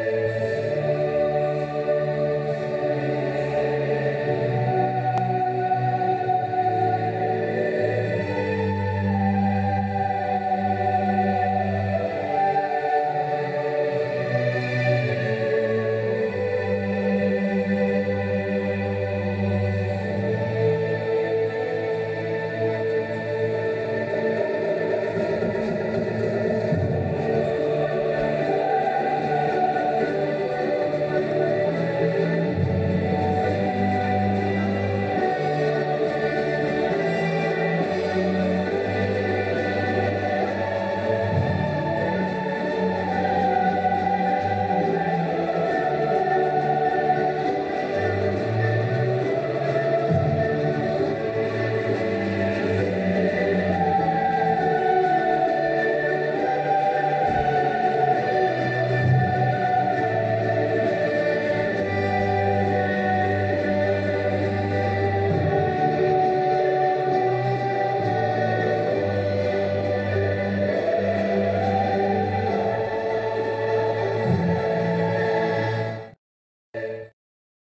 Música